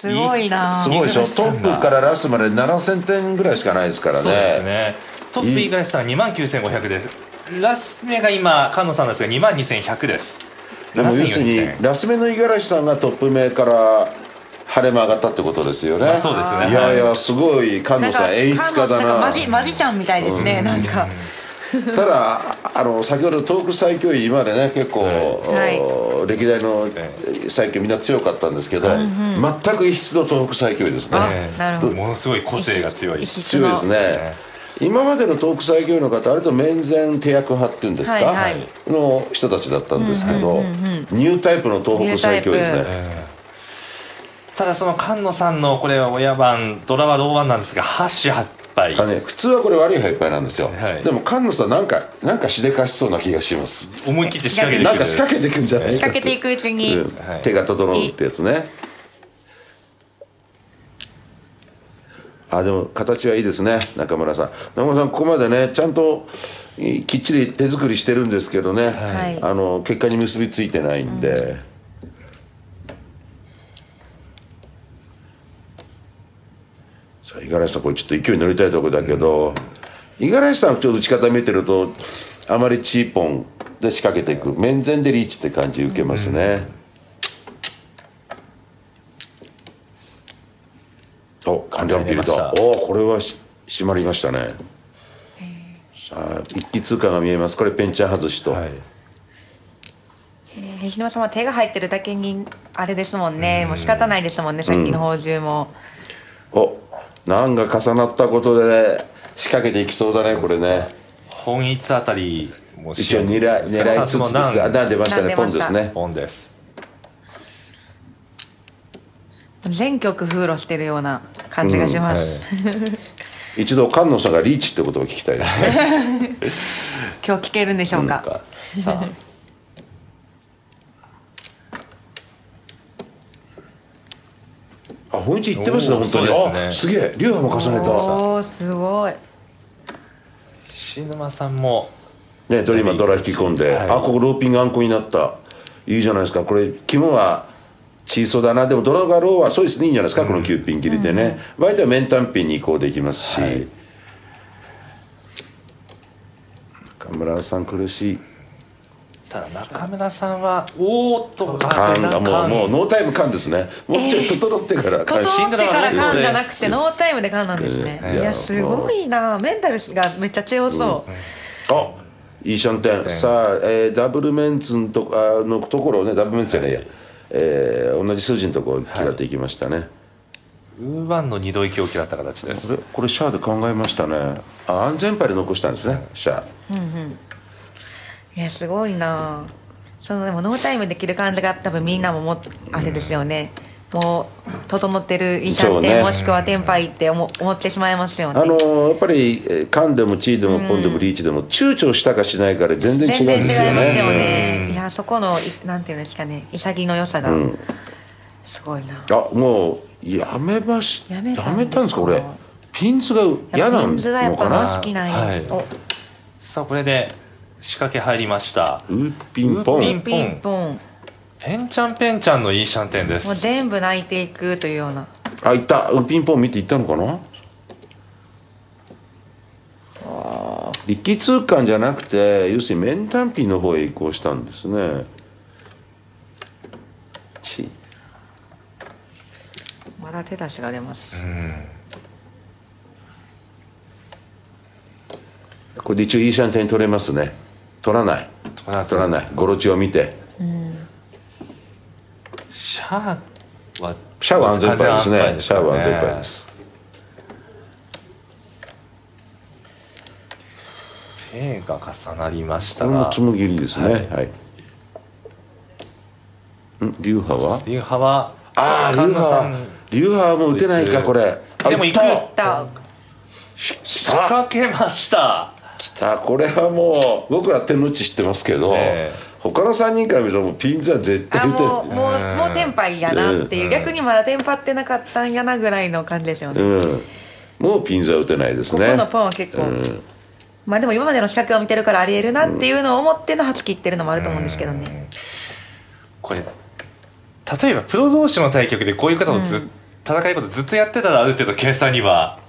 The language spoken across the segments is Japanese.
すごいな。すごいでしょ。トップからラストまで7000点ぐらいしかないですからね。そうですね。トップ五十嵐さん2万9500です。ラス目が今菅野さんですが2万2100です。でも要するに7004点。ラス目の五十嵐さんがトップ目から晴れ間上がったってことですよね、まあそうですね。いやいやすごい菅野さん演出家だな。なマジマジシャンみたいですね、なんか。ただあの先ほどトーク最強位今までね結構、はい。お歴代の最強みんな強かったんですけど、全く異質の東北最強位ですね。あええ。なるほど。ものすごい個性が強い。強いですね。今までの東北最強位の方あれと面前締約派っていうんですか、はいはい。の人たちだったんですけど、ニュータイプの東北最強位ですね。ただその菅野さんのこれは親番ドラはロー番なんですが8種8敗あのね、普通はこれ悪い敗敗なんですよ、はい。でも菅野さんなんかなんかしでかしそうな気がします。思い切って仕掛けてなんか仕掛けていくんじゃないか仕掛けていくうちに、うん。はい。手が整うってやつね。あでも形はいいですね中村さん。中村さんここまでねちゃんといきっちり手作りしてるんですけどね、はい。あの結果に結びついてないんで、さあ五十嵐さんこれちょっと勢いに乗りたいところだけど五十嵐さんちょっと打ち方見てるとあまりチーポンで仕掛けていく面前でリーチって感じ受けますね、お完全ピリと完全おおこれはし締まりましたね。さあ一気通過が見えます。これペンチャー外しと、はい。えー菱沼さんは手が入ってるだけにあれですもんね。もう仕方ないですもんねさっきの宝珠も、お難が重なったことで仕掛けていきそうだねこれね。本一あたりも一応狙い狙いつつですあ何難出ましたね難出ました？ポンですね。ポンです。全曲風呂してるような感じがします、一度菅野さんがリーチってことを聞きたいですね。今日聞けるんでしょうか、なんか。さあ本一言ってますね本当に、すね。あすげえ流派も重ねた。おおすごい。菱沼さんも。ねドリーマードラ引き込んで、はい。あここローピングあんこになった。いいじゃないですか。これ肝は小さだな。でもドラがローはそうですねいいんじゃないですか、この9ピン切りでね、場合では面単ピンに移行できますし、はい。中村さん苦しいただ中村さんはおーっと。カンがもうもうノータイムカンですね。もうちょい整ってからカン整ってからカンじゃなくてうんノータイムでカンなんですね、うんいやすごいな。メンタルがめっちゃ強そう、あいいシャンテンさあ、えーダブルメンツのとこあのところをねダブルメンツじゃないや、えー同じ数字のところを嫌っていきましたね、ウーワンの二度息を嫌った形でこす。れこれシャアで考えましたね。あ安全牌で残したんですね。シャアいやすごいな。そのでもノータイムできる感じが多分みんなももあれですよね、もう整ってるいいシャンそうね。もしくはテンパイって思思ってしまいますよね。あのーやっぱりえーカンでもチーでもポンでもリーチでも躊躇したかしないかで全然違全うんですよ然違いますよね。ねいやそこのいなんていうんですかね潔の良さがすごいな、あもうやめましやめたんですか？たんですかこれ。ピンズが嫌なピンズがやっぱのかな？好きなんや、はい。お。さあこれで仕掛け入りました。ウーピンポウーピンピンポン。ペンちゃんペンちゃんのいいシャンテンでもうす全部泣いていくというような。あいった。ウーピンポン見ていったのかな？力通感じゃなくて要するに面単品の方へ移行したんですね。ち。まだ手出しが出ます、これで一応いいシャンテン取れますね取らない。取らず取らない。ゴロチを見て。シャアはシャワー安全牌ですね。シャワー安全牌牌です。ペが重なりましたが。これもつむぎりですね。はい、ん？流派は流派はああ流派流派も打てないかこれ。あでも行く。打った。だ仕掛けましたあこれはもう僕ら手の内知ってますけど、ええ。他の3人から見るともうピンズは絶あ対打てもうもうもうテンパイやなっていう、逆にまだテンパってなかったんやなぐらいの感じですよね、うん。もうピンズは打てないですね。ここのポンは結構、まあでも今までの資格を見てるからありえるなっていうのを思っての8切ってるのもあると思うんですけどね、これ例えばプロ同士の対局でこういう方をずっ戦いことずっとやってたらある程度計算には入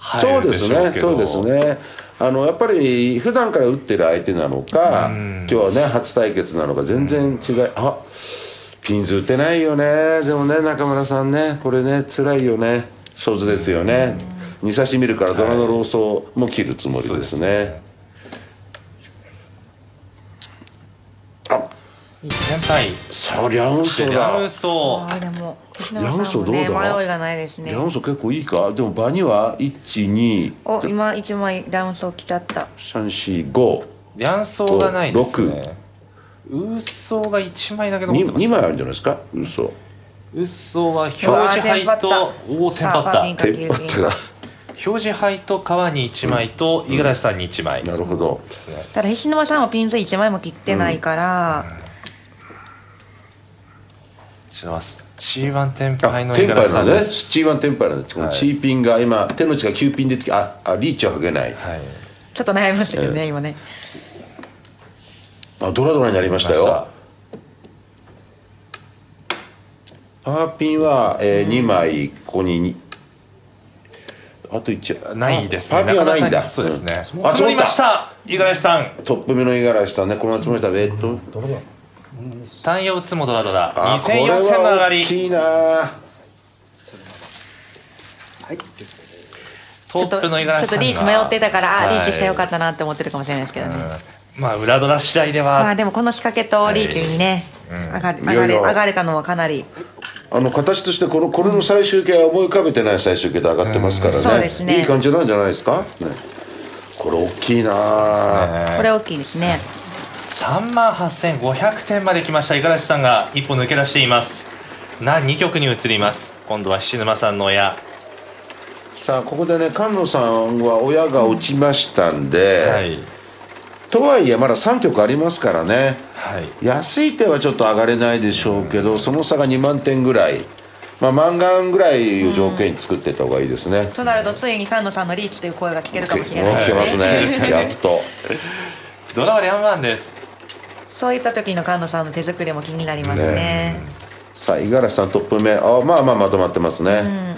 そうですね。そうですね。あのやっぱり普段から打ってる相手なのか今日はね初対決なのか全然違いあピンズ打てないよね。でもね中村さんねこれね辛いよね。上手ですよね。二差し見るからドラのローソも切るつもりですね先輩さあリャンソリャだンソあーでも吉ヤン野さんもねソどうだ？迷いがないですね。リャンソ結構いいか？でも場には12345お今一枚ダウンソー来ちゃった。リャンソーがないですね。ウーソーが1枚だけ残ってます2枚あるんじゃないですか？嘘ウッソーは表示牌とおおテンパテンパったが表示牌と川に1枚と五十嵐さんに1枚。なるほど。ただ石沼さんはピンズ1枚も切ってないから、ちょっと G1 テンあパイの五十テンパイなんで嵐さんですす G1 テンパイなんですこのチーピンが今手の内が9ピンでつきああリーチはかけないはいちょっと悩みましたけどね、今ねあドラドラになりましたよパーピンは、えー、2枚ここににあと1ないですねパーピンはないんだそうですねうんあ積もりました五十嵐さんトップ目の五十嵐さんねこの集めたえっと単用つもドラドラあ2000 4000の上がり。大きいな。トップの五十嵐さんが。ちょっとリーチ迷ってたから、あはい。リーチしてよかったなって思ってるかもしれないですけどね、まあ裏ドラ次第でまあはでもこの仕掛けとリーチにね、上がれ上がれ上がれたのはかなり。あの形としてこのこれの最終形は思い浮かべてない最終形で上がってますからね,、そうですね。いい感じなんじゃないですか、ね、これ大きいな。これ大きいですね3万8500点まで来ました。五十嵐さんが一歩抜け出しています。な2曲に移ります。今度は菱沼さんの親。さあここでね菅野さんは親が落ちましたんで、はい。とはいえまだ3曲ありますからね。はい。安い手はちょっと上がれないでしょうけど、その差が2万点ぐらい。まあ満願ぐらいを条件に作っていった方がいいですね、となるとついに菅野さんのリーチという声が聞けるかもしれない聞けますね。やっとドラはリャンワンです。そういった時の菅野さんの手作りも気になりますね。さあ五十嵐さんトップ目。あまあまあまとまってますね、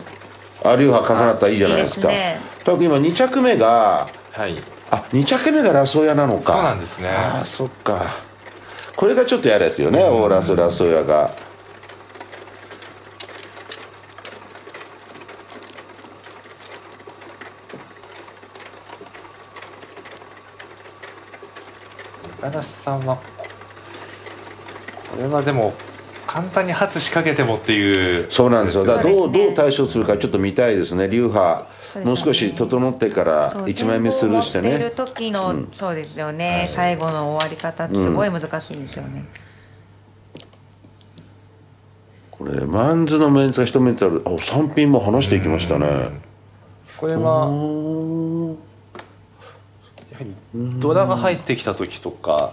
あ流派重なったらいいじゃないですか。いいですね。多分今2着目がはい。あ2着目がラソヤなのか。そうなんですね。ああそっか。これがちょっと嫌ですよね、オーラスラソヤが五十嵐さんはこれはでも簡単に初仕掛けてもっていうそうなんですよ。だからどうね。どう対処するかちょっと見たいですね。流派もう少し整ってからそう1枚目スルーして展望を持っているね時の、そうですよね、最後の終わり方ってすごい難しいんですよね、これマンズのメンツが一メンツあるあ3ピンも離していきましたね。これはドラが入ってきた時とか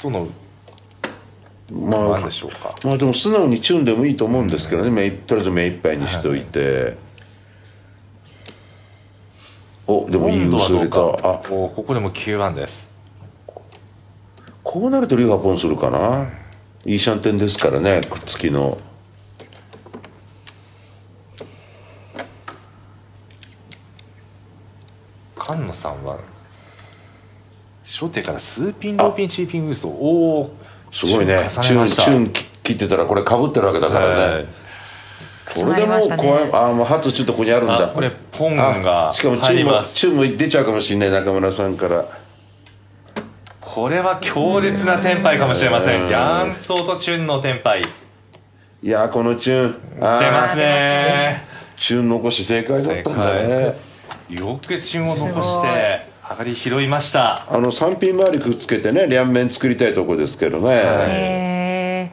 とのまあ何でしょうか？まあでも素直にチューンでもいいと思うんですけどね、目いとりあえず目いっぱいにして。おい。て、おでもいい薄れた。あ。おここでも9番です。こうなると竜がポンするかな？いいシャンテンですからねくっつきの。菅野さんは初手から数ピンローピンチーピングースをおおすごいね。チューンチューン切ってたらこれかぶってるわけだからね、これでもう怖いあもう初ちょっとここにあるんだ。あこれポンがあしかもチューンもチューンも出ちゃうかもしれない中村さんから。これは強烈なテンパイかもしれません。ヤンソーとチュンのテンパイ。いやーこのチューン。あー出ますね。チューン残し正解だったんだね。よくチュンを残して上がり拾いました。あの3ピン周りくっつけてね両面作りたいとこですけどね、へ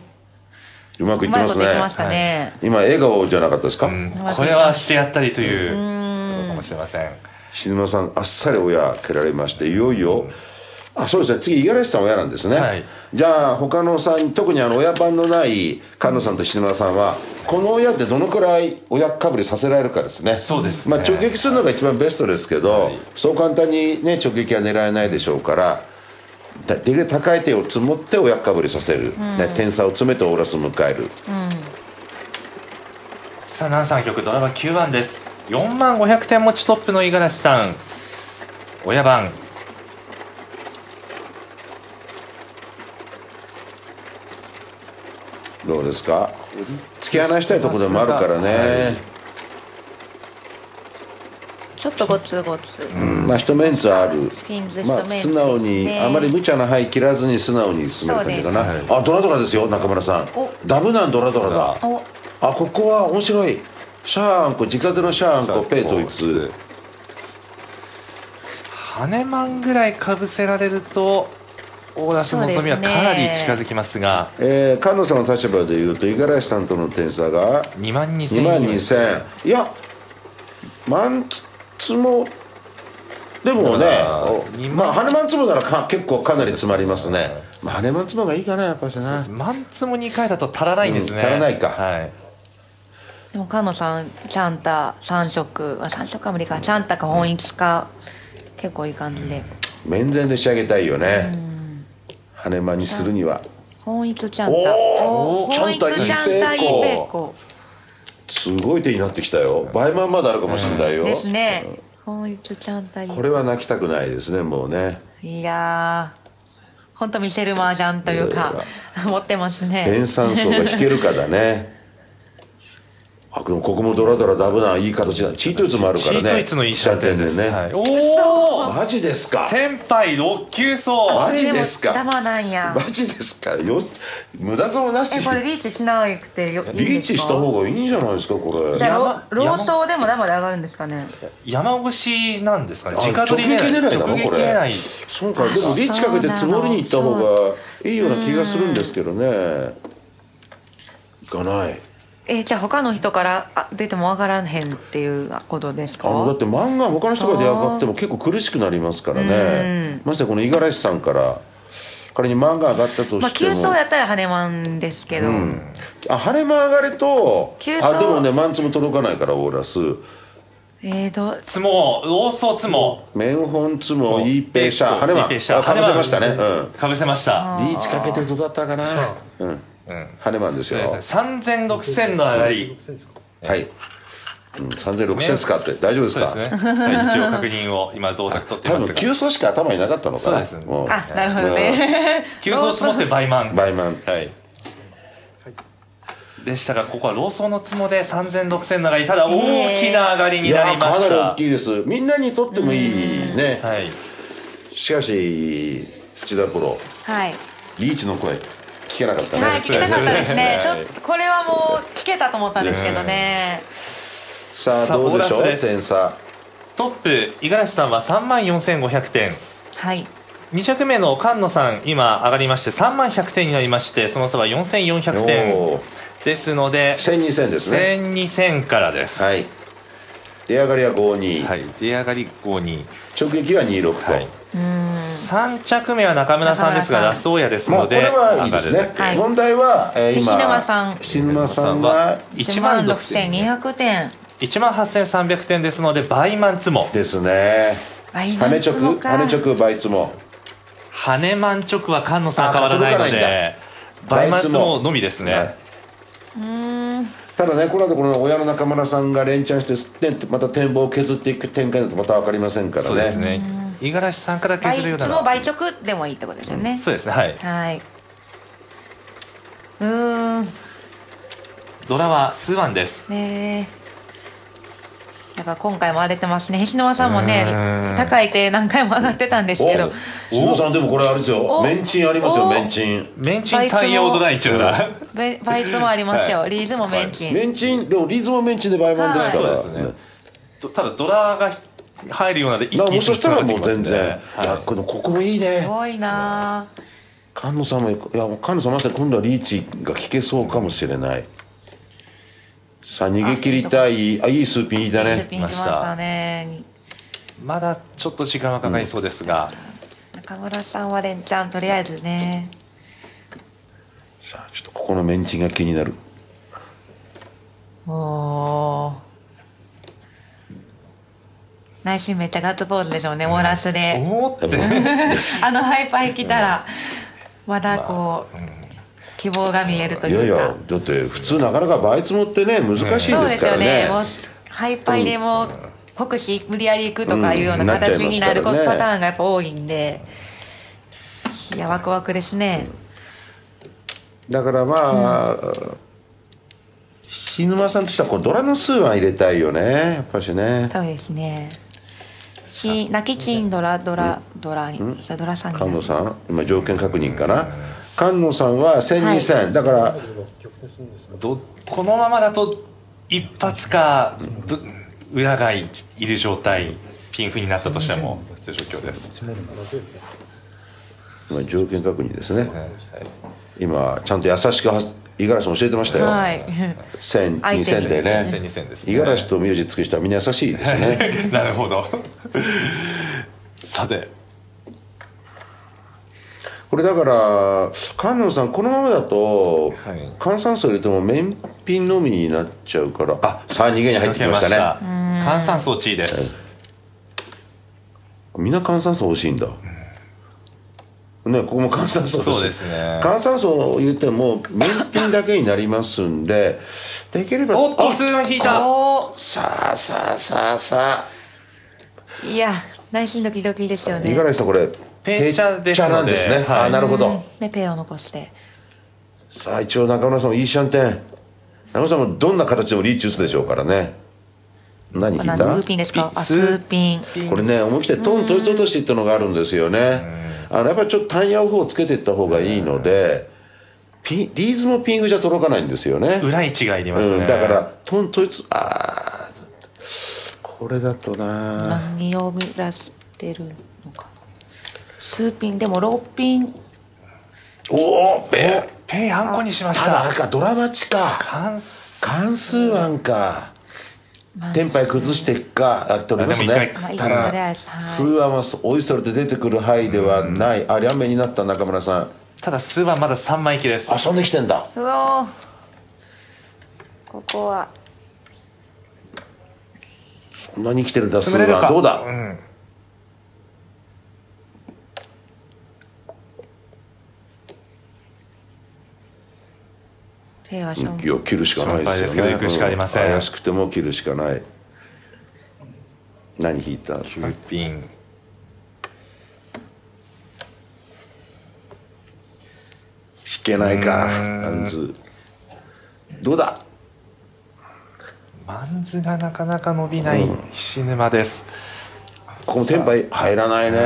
うまくいってますね。といきましたね、今笑顔じゃなかったですか、うん。これはしてやったりということかもしれません。篠沼さんあっさり親蹴られましていよいよあそうですね。次五十嵐さん親なんですね、はい。じゃあ他のさん特にあの親番のない菅野さんと篠沼さんはこの親ってどのくらい親かぶりさせられるかですね。そうですね。まあ、直撃するのが一番ベストですけど、そう簡単にね直撃は狙えないでしょうからだできるだけ高い手を積もって親かぶりさせる、ね点差を詰めてオーラスを迎える。さあ南三曲ドラマ9番です。4万500点持ちトップの五十嵐さん。親番どうですか？突き放したいところでもあるからね、ちょっとゴツゴツ、まあ一メンツある。まあ素直にねあまり無茶な牌切らずに素直に進める感じかな、そうです。あドラドラですよ中村さん。お。ダブナンドラドラだ。お。あここは面白い。シャーアンコ自家製のシャーアンコペイ統一羽根マンぐらいかぶせられると大田の望みはかなり近づきますがえー、菅野さんの立場でいうと五十嵐さんとの点差が2万2000 2万2000いやマンツもでもねまあ羽マンツモならか結構かなり詰まりますね、まあ、羽マンツモがいいかなやっぱしな。マンツも2回だと足らないんですね、うん足らないか。はい。でも菅野さんチャンタ3色あ3色は無理か。チャンタか本一か結構いい感じで。面前で仕上げたいよね羽マンにするには。本一チャンタおーおー本一チャンタイペコすごい手になってきたよ。倍満まだあるかもしれないよ、ですね。本一チャンタイこれは泣きたくないですねもうね。いやー本当見せる麻雀というか持ってますね。電酸層が弾けるかだね あでもここもドラドラダブないい形だ。チートイツもあるからね。チートイツのいいシャンテンです、ね、はい、おおマジですか。天杯6級層。マジですか。ダマなんや。マジですか。よ無駄損なし。えこれリーチしなくてよリーチした方がいいんじゃないですかこれ。じゃあ山ロローソーでもダマで上がるんですかね？山越しなんですかね？あ直取り狙い直撃狙いなの？直撃これ。狙い。そうかでもリーチかけて積もりに行った方がいいような気がするんですけどね。行かないえじゃあ他の人からあ出ても上がらへんっていうことですか？あのだって漫画他の人が出上がっても結構苦しくなりますからね。ましてやこの五十嵐さんから仮に漫画上がったとしても、まあ急走やったら羽マンですけど、あ晴れ間上がりと急走あでもねマンツも届かないからオーラス。えーとつもローソーつもメンホンツモイーペーシャー。晴れ間イーペーシャー。あかぶせましたね。うん。かぶせました。リーチかけてるとだったかな。うんうん晴れマンですよそうですね。3000、6000の上がり。はい、うん、3000、6000ですかって。大丈夫ですか？そうですね、はい、一応確認を今同卓取って多ますが。分急走しか頭になかったのかな。そうですね。もうあなるほどね。急走積もって倍満倍満はい。でしたがここはローソーのつもで3000、6000の上がり。ただ大きな上がりいになりました。大きいです。みんなにとってもいいね。はい。しかし土田プロ。はい。リーチの声聞けなかったね、はい聞きたかったですね。ちょはいっとこれはもう聞けたと思ったんですけどね。さあさあどうでしょう？点差。トップ五十嵐さんは3万4500点。はい。2着目の菅野さん今上がりまして3万100点になりましてその差は4400点。ですので1000 2000ですね。1000からです。はい出上がりは52、はい出上がり5に。直撃は26と、はい。3着目は中村さんですがラス大家ですまあこれのではいいですね。はい。問題は、えー今。菱沼さん。菱沼さんが1万6000 6200点。1万8300点ですので倍満ツモ。ですね。倍羽直羽直倍ツモ。羽満直は菅野さん変わらないので倍満ツモのみですね、はいただねこの後この親の中村さんが連チャンしてでまた展望を削っていく展開だとまた分かりませんからね。そうですね。五十嵐さんから倍削るようなら倍直でもいいってことですよね、そうですね。はい。はい。うーん。ドラは数ワンです。ねえやっぱ今回も荒れてますね。菱沼さんもうね高い手何回も上がってたんですけど。お篠さんでもこれあれですよ。おメンチンありますよおメンチン。メンチン対応ドライ中だ。ベバイツもありますよ、リーズもメンチン、メンチンでもリーズもメンチンで倍満ですから、そうですね。とただドラが入るようなで一気にそしたらもう全然、はい。いやこのここもいいね。すごいな。あ菅野さんもいや菅野さんまさに今度はリーチが効けそうかもしれないさあ逃げ切りたいあいいスーピンいいだスねピンきましたね。まだちょっと時間はかかりそうですが、中村さんは連チャンとりあえずね。さあちょっとここのメンチンが気になる。おお内心めっちゃガッツポーズでしょうね、モーラスで。おおって。あのハイパイ来たらまだこう、希望が見えるといやいいうかやだって普通なかなか倍積もってね難しいですそうですからよね。ねもうハイパイでも国士無理やり行くとかいうよううんな形になるパターンがやっぱ多いんで。いやワクワクですね。だからまあ、菱沼さんとしてはこうドラの数は入れたいよねやっぱしね。そうですねし泣きチンドラドラドラドラさん菅野さん今条件確認かな？菅野さんは1000、はい。2000だからどこのままだと一発かど裏がいいる状態ピンフになったとしてもという状況です、今条件確認ですね。はい今ちゃんと優しくは五十嵐さん教えてましたよ、はい。1000、相手に2000で1000ね2000ですね。五十嵐と名字つく人はみんな優しいですね。なるほど さて。これだから菅野さんこのままだとはい。換算数入れても免品のみになっちゃうからあさあ逃げに入ってきましたね。換算装置です。みんな換算素欲しいんだ、ねここも換算素そうですね。換算素を入れても免品だけになりますんでできればおっとあ数段引いた。おさあさあさあさーいや内心ドキドキですよあね。五十嵐さんこれペーチャーですのでペーチャーなんですね、はい。あなるほど、でペアを残して。さあ一応中村さんもいいシャンテン。中村さんもどんな形でもリーチ打つでしょうからね。何引いた何ルーピンですか？スーピン。これね思い切ってトン統一落としっていうのがあるんですよね。あのやっぱりちょっと単ヤオフをつけていった方がいいのでピンリーズもピングじゃ届かないんですよね。裏位置がいりますね、うん、だからトン統一あーこれだとな。何を生み出してるのか。スーピンでもローピン。おおペペイあんこにしました。ただ赤ドラマチか。関数。関数案か。テンパイ崩していくか。あ取りますね。ただ数案はおいそれで出てくる範囲ではない。ありゃめになった中村さん。ただ数はまだ3枚きです。遊んできてんだ。うおー。ここはそんなに来てる打数進めれるか。はどうだ？ん。ペアはションいや切るしかないですよね。心配ですけど行くしかありません。う怪しくても切るしかない。何引いた？9ピン。引けないか。どうだ？マンズがなかなか伸びない菱沼です、ここもテンパイ入らないね。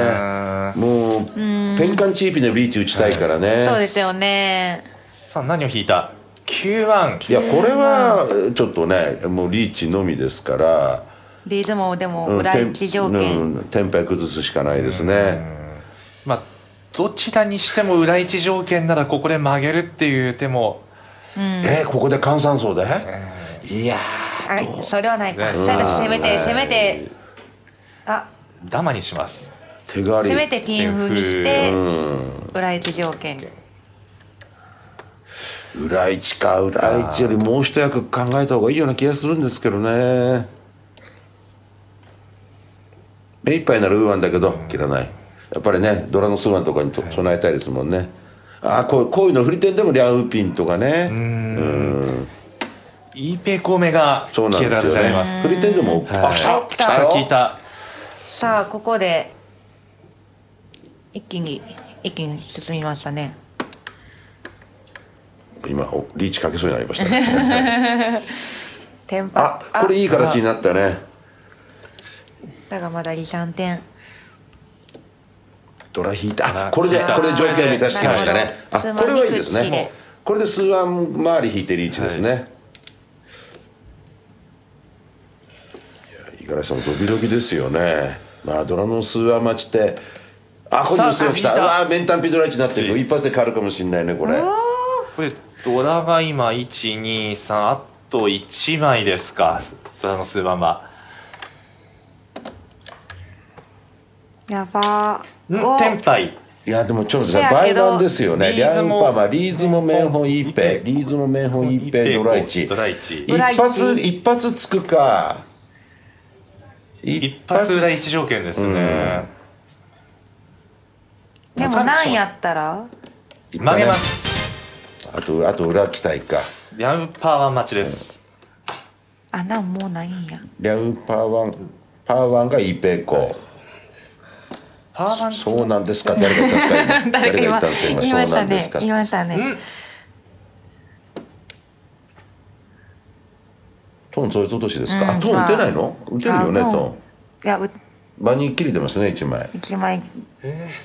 もうペンカンチーピでリーチ打ちたいからね。そうですよね。さあ何を引いた？9万。いやこれはちょっとねもうリーチのみですから。リズムでもうん裏位置条件、うんテンパイ崩すしかないですね。まあどちらにしても裏位置条件ならここで曲げるっていう手も。えここで換算層で？いやあそれはないか。うんただ攻めて攻めてあ。ダマにします。手代わり。攻めてピンフにして裏位置条件。裏一か裏一よりもう一役考えた方がいいような気がするんですけどね。目いっぱいならウーワンだけど切らない。やっぱりねドラのスーワンとかにと備えたいですもんね。あこうこういうの振り点でもリャンウーピンとかねイーペコメがそうなんですよね。振り点でもあ来た来来たよ。聞いた。さあここで一気に一気に進みましたね。今おリーチかけそうになりましたね。テンパあこれいい形になったね。だがまだリシャンテンドラ引いた。これでこれで条件満たしてきましたね。あこれはいいですね。これで数案周り引いてリーチですね、い、五十嵐さんもドキドキですよね。まあドラの数案待ちってあここに数が来た。うわーメンタンピドライチになってる。一発で変わるかもしれないねこれ。これドラが今123あと1枚ですか。ドラの数番はやばん？ーおテンパイいやでもちょっとせや倍版ですよね。リリーズもャンパマリーズもメンホンイーペリーズもメンホンイーペドライチ。ドライチ。一ドライチ。発一発つくか一発裏一条件ですね。でも何やったら？曲げます。あとあと裏期待か。リャウパーワン待ちです、あなんもうないんや。リャウパーワンパーワンがイペコパーワンそうなんですか。誰が 言ったんですか言ったんですか今そう言いましたね。言いましたね。うんトンそういう年ですか、うん。あトン打てないの？打てるよねあトントンいやう場に切れてますね一枚。一枚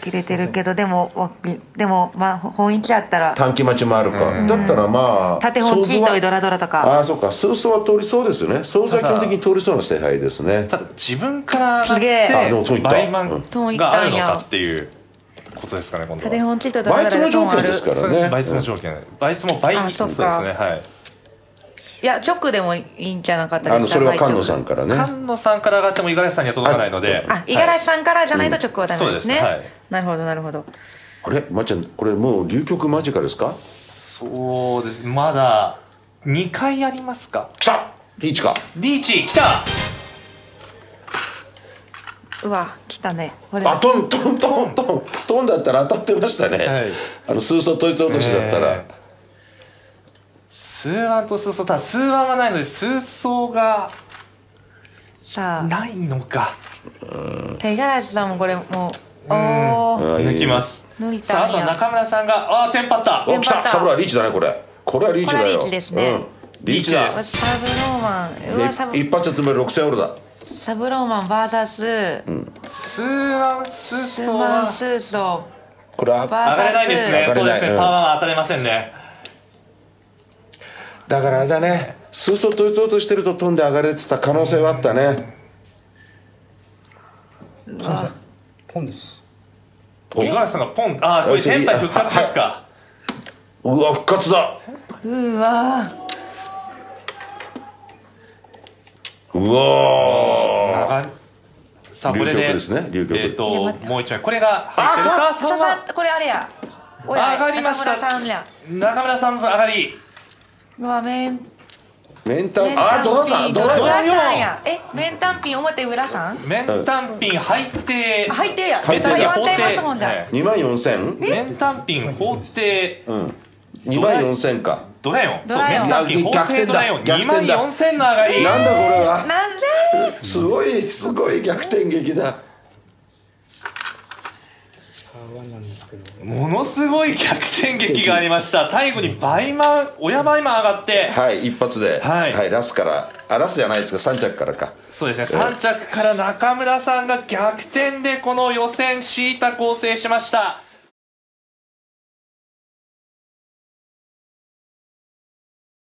切れてるけどでもわでもまあ本一あったら。短期待ちもあるか、だったらまあ縦本チートイドラドラとあかあそうか。スーソーは通りそうですよね。ソーズは基本的に通りそうな手配ですね。ただ自分からすげえ。あでもそういった。バイマうん。ンがあるのかっていうことですかね今度は。縦本チートイドラ倍率の条件ですからね。そうです。倍率の条件。倍率も倍あそですそうっか。ねはいいや直でもいいんじゃなかったです。かそれは菅野さんからね。菅野さんから上がっても五十嵐さんには届かないので。あ五十嵐さんからじゃないと直はダメですね、なるほどなるほどあれまっちゃんこれもう流局間近ですかそうです。まだ2回ありますか？来た！リーチか？リーチ来た！うわ来たね。これあトントントントントンだったら当たってましたね、はい。あの数層統一落としだったら、えー数ワンと数層ただ数ワンはないので数層がさあないのか。手五十嵐さんもこれもう。おおあー。抜きます。抜いたさああと中村さんがああテンパった。お来た。サブラリーチだねこれ。これはリーチだよ。これはリーチですね。うん、リーチだサブローマン。うわサブ。で一発集める6000オールだ。サブローマン VS 数ワン数ス層は。マンスーソこれはバ上がれないですね。そうですね。パワーは当たれませんねだからあれだね。数層統一落としてると飛んで上がれってた可能性はあったね。ポンです。五十嵐さんがポン。ああこれテンパイ復活ですか。うわ復活だ。うわ。うわ長さあこれでですね流曲えっといや待って。もう一枚。これが入ってる。さあささあささこれあれや。上がりました。中村さんや。中村さんの上がり。うわメンメンタメンあタンドラさんさん。や。えメンタンピン表裏さん？面単品入ってあ入ってるや入ってるや終わっちゃいますもんじゃはい2万4000面単品法廷うん。2万4000か。ドラヨンそうドラヨン面単品法廷ドラヨン2万逆転だ。4000の上がり。なんだこれは？なんで？すごいすごい逆転劇だものすごい逆転劇がありました。最後にバイマン親バイマン上がって。はい一発で。ははいい、ラスから。あラスじゃないですか。3着からか。そうですね。3着から中村さんが逆転でこの予選シータ構成しました